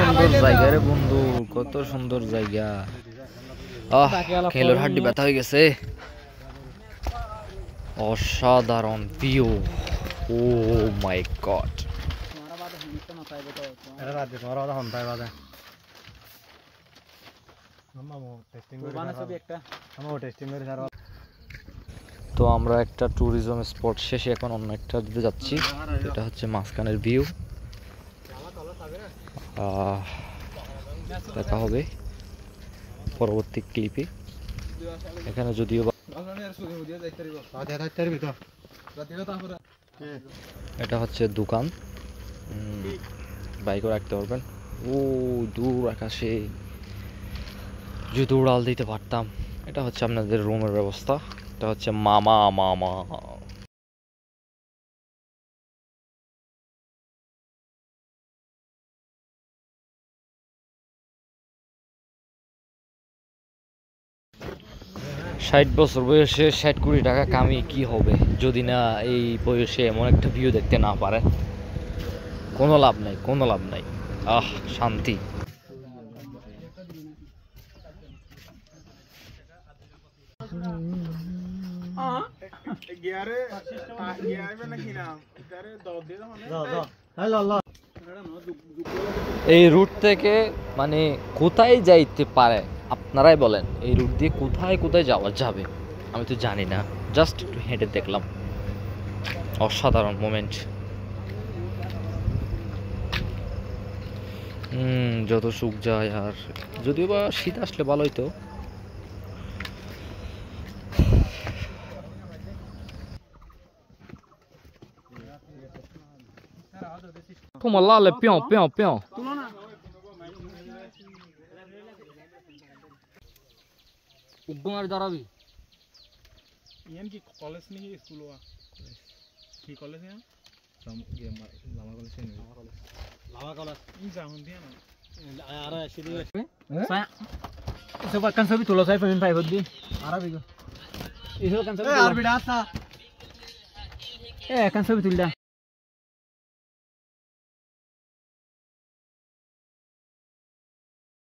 সুন্দর জায়গা রে বন্ধু কত সুন্দর জায়গা। আহ খেলোর হাড্ডি ব্যথা হয়ে গেছে। অসাধারণ ভিউ। ও মাই গড। তো আমরা একটা ট্যুরিজম স্পট শেষে এখন অন্য একটা দিতে যাচ্ছি। এটা হচ্ছে মাঝখানের ভিউ দেখা হবে পরবর্তী ক্লিপে। এখানে যদিও তো এটা হচ্ছে দোকান। বাইকও রাখতে পারবেন। ও দূর আকাশে যদি উড়াল দিতে পারতাম। এটা হচ্ছে আপনাদের রুমের ব্যবস্থা। এটা হচ্ছে মামা মামা। ষাট বছর বয়সে ষাট কোটি টাকা কামিয়ে কি হবে? যদি না এই বয়সে এমন একটা ভিউ দেখতে না পারে। কোনো লাভ নাই, কোনো লাভ নাই। আহ, শান্তি। এই রুট থেকে মানে কোথায় যাইতে পারে? আপনারাই বলেন, এই রুট দিয়ে কোথায় কোথায় যাওয়া যাবে? আমি তো জানি না। জাস্ট একটু হেঁটে দেখলাম। অসাধারণ মোমেন্ট হুম, যত সুখ যায় আর যদিও বা শীত আসলে ভালো হইতো তোমার লালে পিও পিও পিও উদ্যমের দাঁড়াবি। ইয়ান কি কলেজ নাকি স্কুল কি কলেজ ইয়ান? লামা কলেজ লামা কলেজ যাহুন দিয়া না। আর সিদি সব কান সবই তুলো সাই ফেমিন ফাইভ দি আরাবি গো। এসব কান সবই আর বিড়া আসা এ কান সবই তুলদা